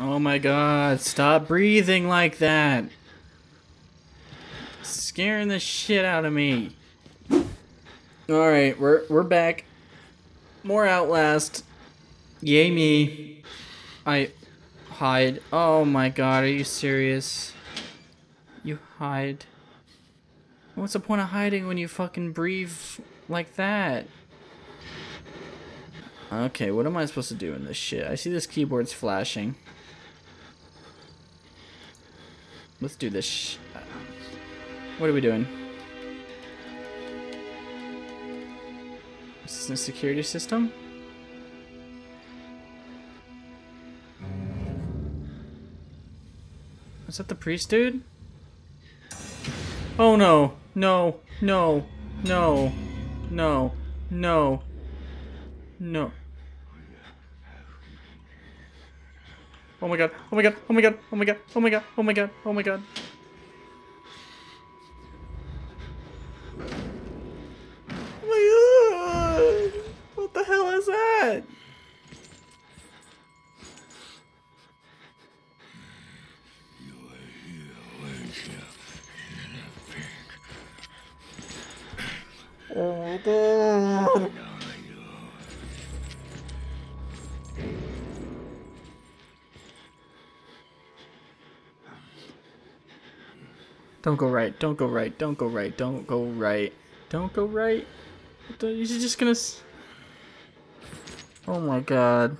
Oh my god, stop breathing like that. Scaring the shit out of me. Alright, we're we're back. More Outlast. Yay me. I hide. Oh my god, are you serious? You hide. What's the point of hiding when you fucking breathe like that? Okay, what am I supposed to do in this shit? I see this keyboard's flashing. Let's do this. what are we doing? This is a security system? Is that the priest dude? Oh no, no, no, no, no, no, no. Oh my god, oh my god, oh my god, oh my god, oh my god, oh my god, oh my god. Oh my god! What the hell is that? Oh my god! Don't go right. Don't go right. Don't go right. Don't go right. Don't go right. You're just gonna. Oh my god.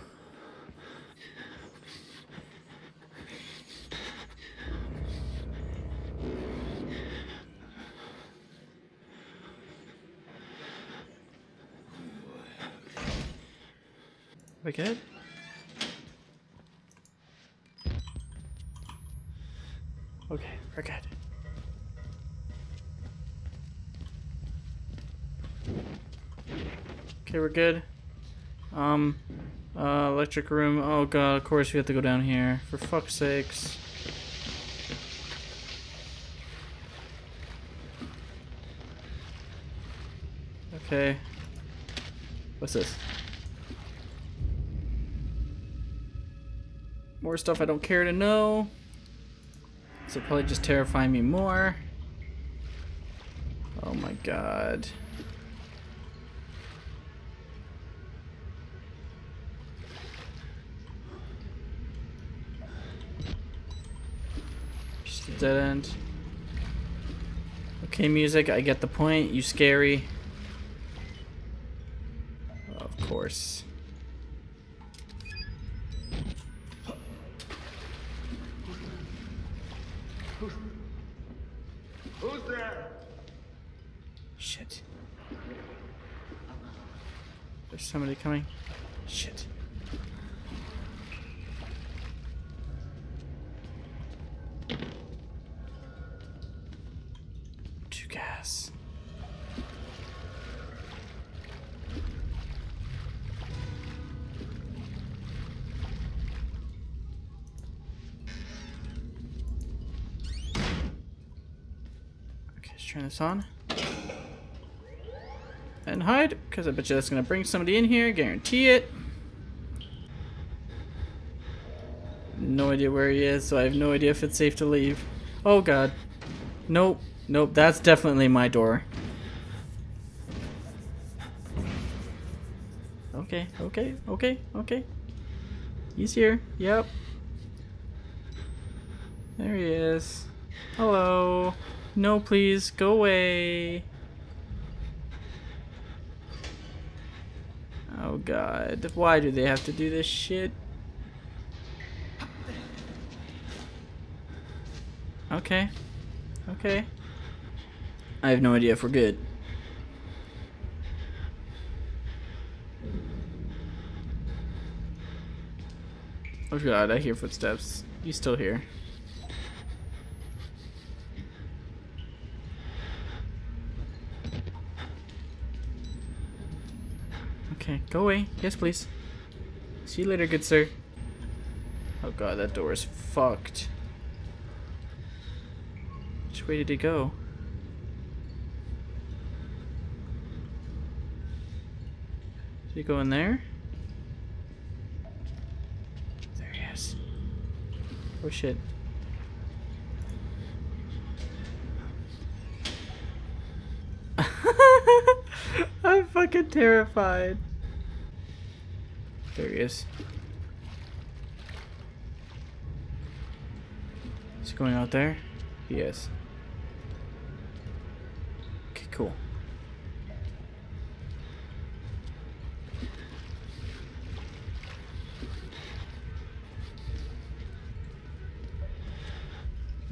We good? Okay, we're good. Um, uh, electric room. Oh god, of course we have to go down here. For fuck's sakes. Okay. What's this? More stuff I don't care to know. This will probably just terrify me more. Oh my god. Dead end. Okay, music, I get the point. You scary. Of course. Who's there? Shit. There's somebody coming. Shit. Turn this on. And hide, because I bet you that's going to bring somebody in here, guarantee it. No idea where he is, so I have no idea if it's safe to leave. Oh god. Nope. Nope, that's definitely my door. Okay, okay, okay, okay. He's here. Yep. There he is. Hello. No, please, go away. Oh god, why do they have to do this shit? Okay. Okay. I have no idea if we're good. Oh god, I hear footsteps. He's still here. Okay, go away. Yes, please. See you later, good sir. Oh god, that door is fucked. Which way did he go? you go in there? There he is. Oh shit. I'm fucking terrified. There he is. Is he going out there? He is. Okay, cool.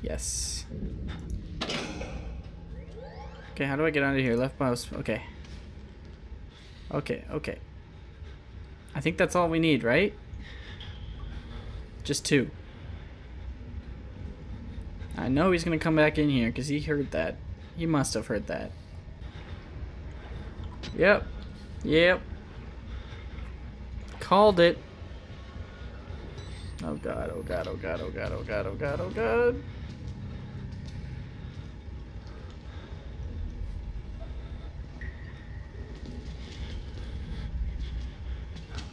Yes. Okay, how do I get out of here? Left mouse. Okay. Okay, okay. I think that's all we need, right? Just two. I know he's gonna come back in here because he heard that. He must have heard that. Yep. Yep. Called it. Oh god, oh god, oh god, oh god, oh god, oh god, oh god.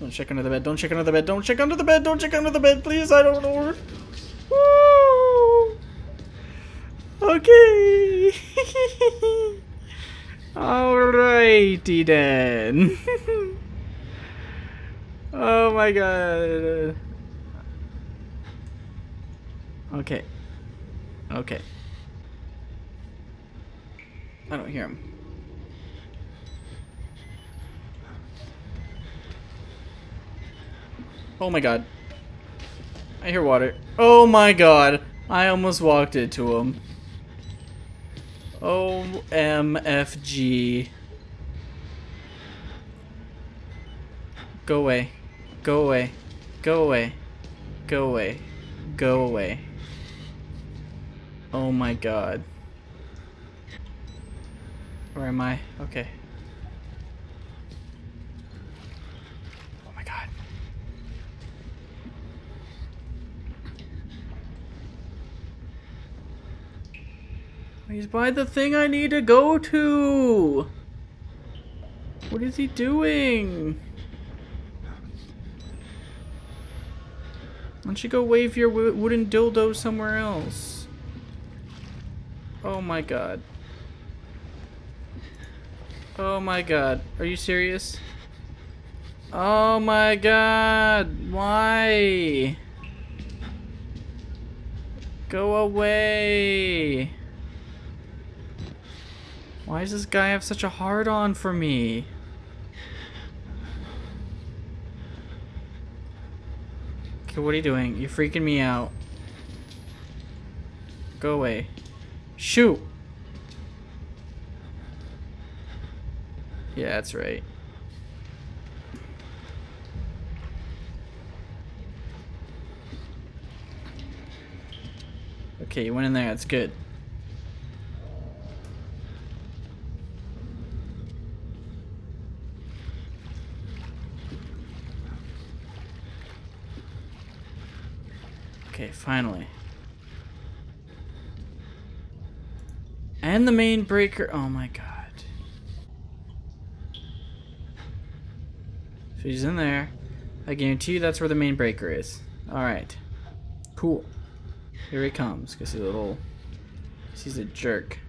Don't check under the bed. Don't check under the bed. Don't check under the bed. Don't check under the bed, please. I don't know. Okay. Alrighty then. oh my god. Okay. Okay. I don't hear him. Oh my god. I hear water. Oh my god. I almost walked into him. OMFG. Go away. Go away. Go away. Go away. Go away. Oh my god. Where am I? Okay. He's by the thing I need to go to. What is he doing? Why don't you go wave your wooden dildo somewhere else? Oh my god. Oh my god. Are you serious? Oh my god. Why? Go away. Why does this guy have such a hard on for me? Okay, what are you doing? You're freaking me out. Go away. Shoot! Yeah, that's right. Okay, you went in there, that's good. Okay, finally. And the main breaker. Oh my god. So he's in there. I guarantee you that's where the main breaker is. Alright. Cool. Here he comes, because he's a little... He's a jerk.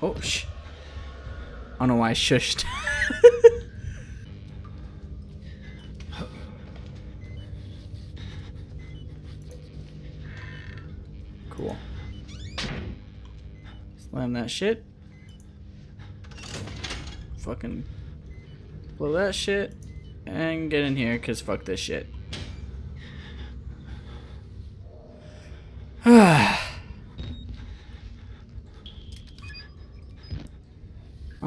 Oh, sh... I don't know why I shushed. That shit. Fucking blow that shit. And get in here, because fuck this shit. I'm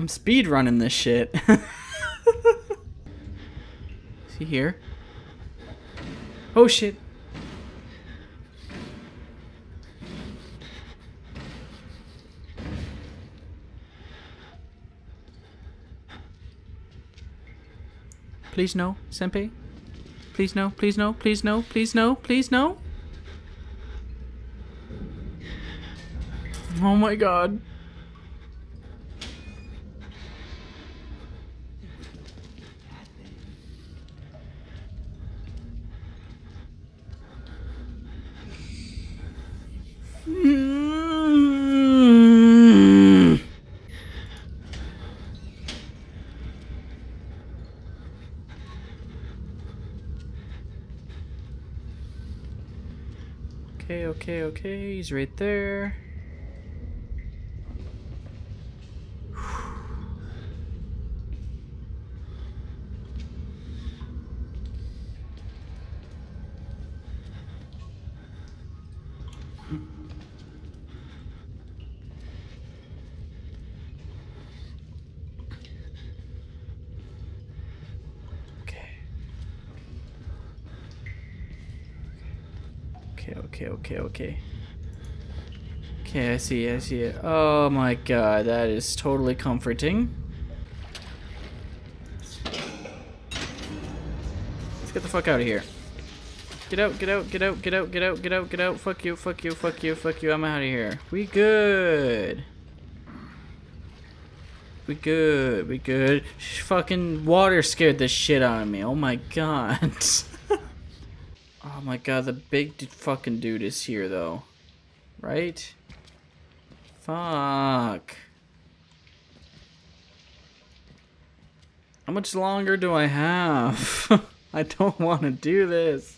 speed running this shit. Is he here? Oh shit. Please no, Senpai. Please no, please no, please no, please no, please no. Oh my god. Okay, okay, okay. He's right there. Okay, okay, okay, okay. Okay, I see, I see it. Oh my god, that is totally comforting. Let's get the fuck out of here. Get out, get out, get out, get out, get out, get out, get out. Fuck you, fuck you, fuck you, fuck you. I'm out of here. We good. We good, we good. Fucking water scared the shit out of me. Oh my god. Oh my god, the big fucking dude is here though. Right? Fuck. How much longer do I have? I don't want to do this.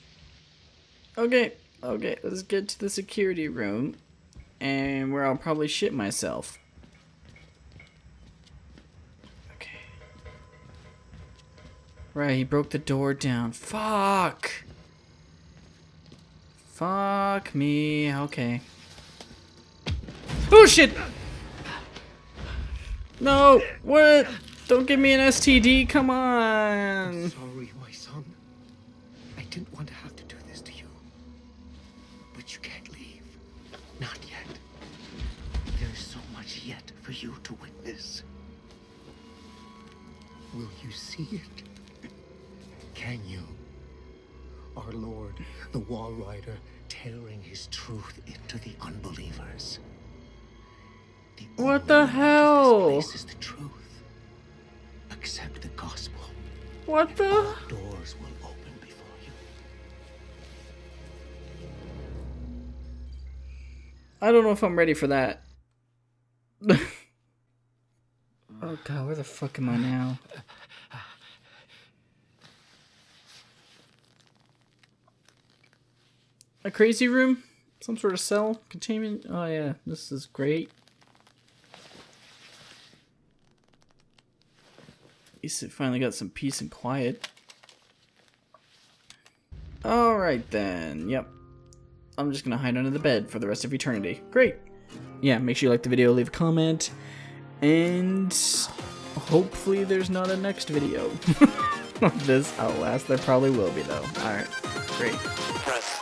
Okay, okay, let's get to the security room and where I'll probably shit myself. Okay. Right, he broke the door down. Fuck! Fuck me. Okay. Oh shit! No! What? Don't give me an STD, come on! I'm Sorry, my son. I didn't want to have to do this to you. But you can't leave. Not yet. There is so much yet for you to witness. Will you see it? Can you? Our Lord, the Walrider, tearing his truth into the unbelievers. The What the way out of hell? This place is the truth. Accept the gospel. What the? All doors will open before you. I don't know if I'm ready for that. oh god, where the fuck am I now? A crazy room? Some sort of cell? Containment? Oh yeah, this is great. At least it finally got some peace and quiet. Alright then, yep. I'm just gonna hide under the bed for the rest of eternity. Great. Yeah, make sure you like the video, leave a comment, and hopefully there's not a next video of this Outlast. There probably will be though. Alright, great. Press